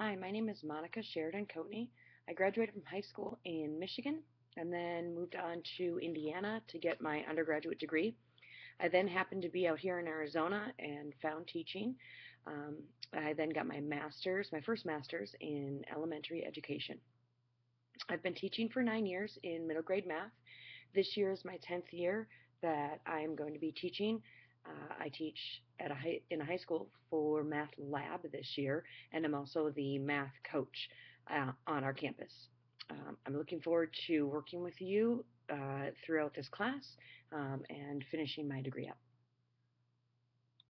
Hi, my name is Monika Sheridan Coatney. I graduated from high school in Michigan and then moved on to Indiana to get my undergraduate degree. I then happened to be out here in Arizona and found teaching. Um, I then got my master's, my first master's in elementary education. I've been teaching for nine years in middle grade math. This year is my 10th year that I am going to be teaching. Uh, I teach at a high, in a high school for math lab this year, and I'm also the math coach uh, on our campus. Um, I'm looking forward to working with you uh, throughout this class um, and finishing my degree up.